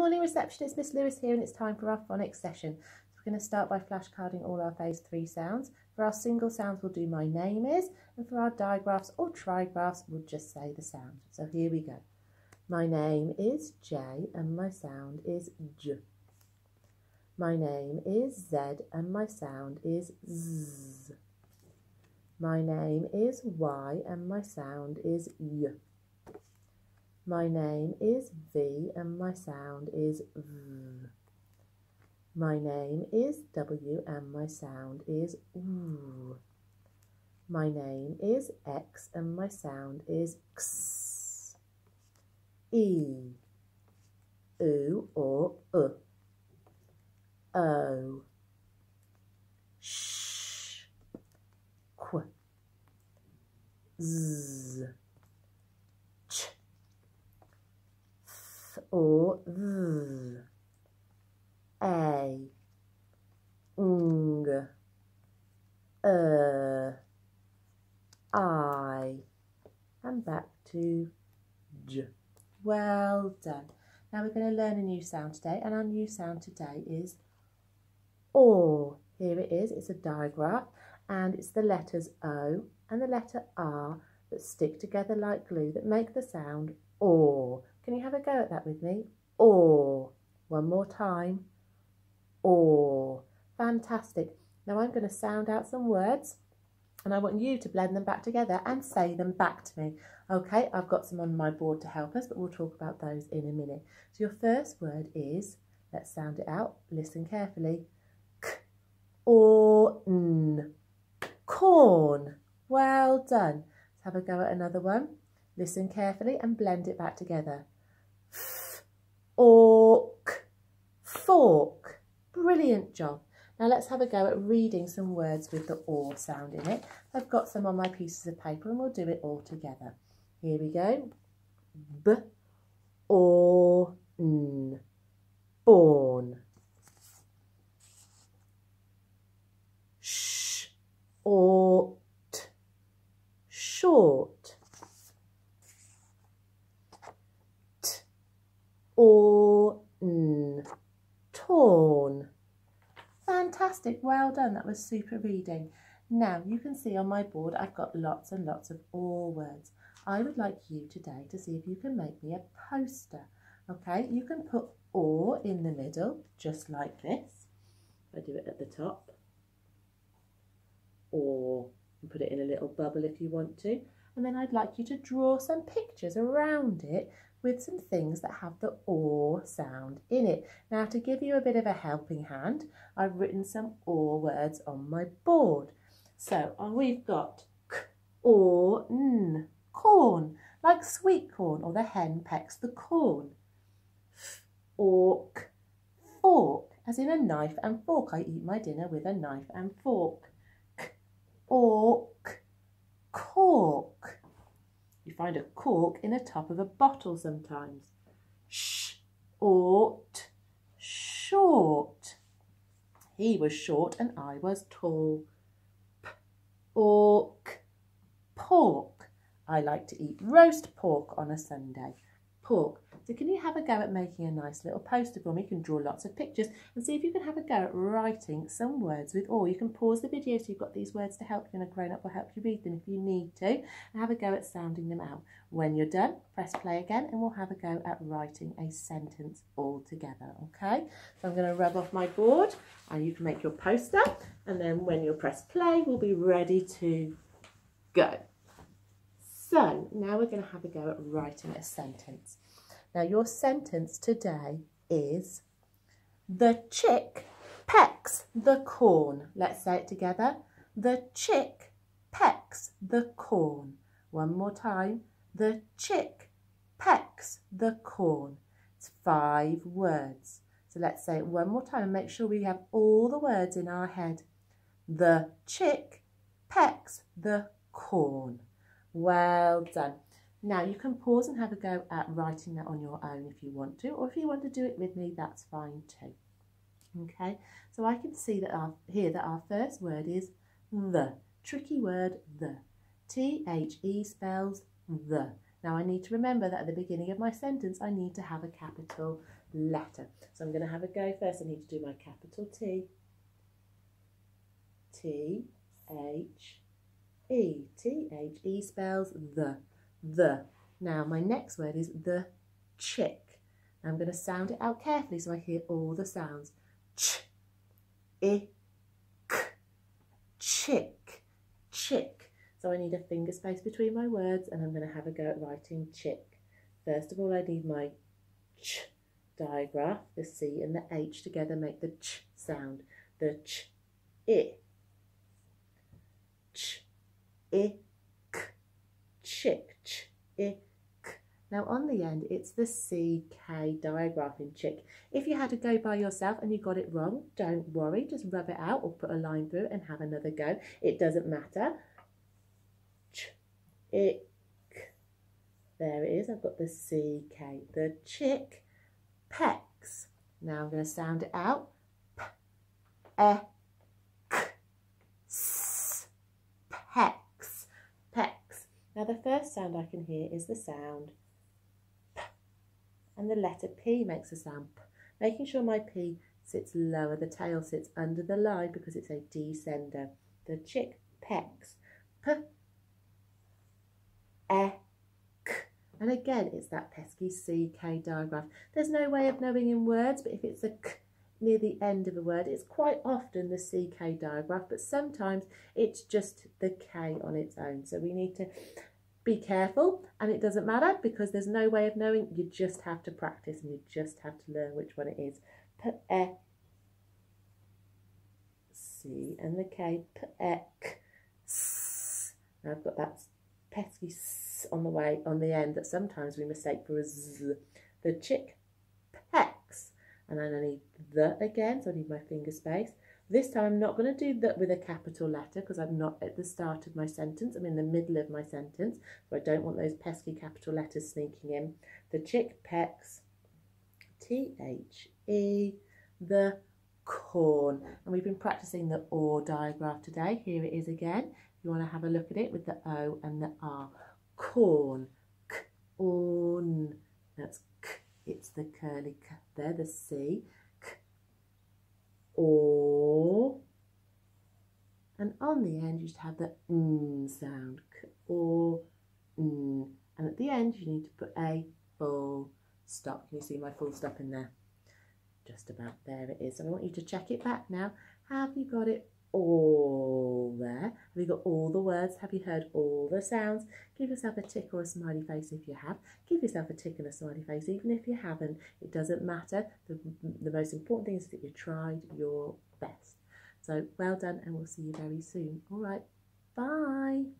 morning receptionist, Miss Lewis here and it's time for our phonics session. So we're going to start by flashcarding all our phase 3 sounds. For our single sounds we'll do my name is and for our digraphs or trigraphs we'll just say the sound. So here we go. My name is J and my sound is J. My name is Z and my sound is Z. My name is Y and my sound is Y. My name is V and my sound is V. My name is W and my sound is W. My name is X and my sound is X. E, U or U. O, Sh, Qu, Z. v, a, ng, er, I, and back to j. Well done. Now we're going to learn a new sound today, and our new sound today is or. Here it is, it's a digraph, and it's the letters O and the letter R that stick together like glue that make the sound or. Can you have a go at that with me? Or. One more time. Or. Fantastic. Now I'm going to sound out some words and I want you to blend them back together and say them back to me. Okay, I've got some on my board to help us, but we'll talk about those in a minute. So your first word is, let's sound it out, listen carefully, k or n, corn. Well done. Let's have a go at another one. Listen carefully and blend it back together. F, ork, Brilliant job. Now let's have a go at reading some words with the or sound in it. I've got some on my pieces of paper and we'll do it all together. Here we go. B, or, n, born. Sh, or, t, short. or n, torn. Fantastic, well done, that was super reading. Now you can see on my board I've got lots and lots of or words. I would like you today to see if you can make me a poster. Okay, you can put or in the middle, just like this. I do it at the top. Or put it in a little bubble if you want to. And then I'd like you to draw some pictures around it with some things that have the or sound in it. Now to give you a bit of a helping hand, I've written some or words on my board. So uh, we've got k or n, corn, like sweet corn or the hen pecks the corn. F ork, fork, as in a knife and fork. I eat my dinner with a knife and fork. K ork, cork find a cork in the top of a bottle sometimes. Sh, ought, short. He was short and I was tall. P, ork, pork. I like to eat roast pork on a Sunday. Pork. So can you have a go at making a nice little poster for me? You can draw lots of pictures and see if you can have a go at writing some words with or. You can pause the video so you've got these words to help you and a grown up will help you read them if you need to. And have a go at sounding them out. When you're done, press play again and we'll have a go at writing a sentence all together, okay? So I'm going to rub off my board and you can make your poster and then when you press play, we'll be ready to go. So now we're going to have a go at writing a sentence. Now, your sentence today is The chick pecks the corn. Let's say it together. The chick pecks the corn. One more time. The chick pecks the corn. It's five words. So let's say it one more time and make sure we have all the words in our head. The chick pecks the corn. Well done. Now you can pause and have a go at writing that on your own if you want to, or if you want to do it with me, that's fine too. Okay, so I can see that our, here that our first word is the, tricky word the. T-H-E spells the. Now I need to remember that at the beginning of my sentence I need to have a capital letter. So I'm going to have a go first. I need to do my capital T. T H E. T H E spells the. The. Now my next word is the chick. I'm going to sound it out carefully so I hear all the sounds. Ch, I, k, chick, chick. So I need a finger space between my words and I'm going to have a go at writing chick. First of all, I need my ch digraph. The C and the H together make the ch sound. The ch, I, ch, I, k, chick, now on the end, it's the CK digraph in chick. If you had to go by yourself and you got it wrong, don't worry, just rub it out or put a line through and have another go. It doesn't matter. Ch, ick. There it is, I've got the CK, the chick pecks. Now I'm going to sound it out. P, e, k, s, pecks, pecks. Now the first sound I can hear is the sound P and the letter P makes a sound P, making sure my P sits lower, the tail sits under the line because it's a descender. The chick pecks. P, e, k. And again, it's that pesky CK digraph. There's no way of knowing in words, but if it's a k near the end of a word, it's quite often the CK digraph, but sometimes it's just the K on its own. So we need to be careful and it doesn't matter because there's no way of knowing. You just have to practice and you just have to learn which one it is. P e c and the k. P e k s. Now I've got that pesky s on the way on the end that sometimes we mistake for a z. The chick pecks and then I need the again so I need my finger space this time I'm not going to do that with a capital letter because I'm not at the start of my sentence. I'm in the middle of my sentence, so I don't want those pesky capital letters sneaking in. The chick pecks, T-H-E, the corn. And we've been practicing the OR digraph today. Here it is again. You want to have a look at it with the O and the R. Corn, corn. That's k. It's the curly k there, the C or, and on the end you just have the n sound, or, n, and at the end you need to put a full stop. Can you see my full stop in there? Just about there it is. I want you to check it back now. Have you got it all there? Have you got all the words? Have you heard all the sounds? Give yourself a tick or a smiley face if you have. Give yourself a tick and a smiley face even if you haven't. It doesn't matter. The, the most important thing is that you tried your best. So well done and we'll see you very soon. All right, bye.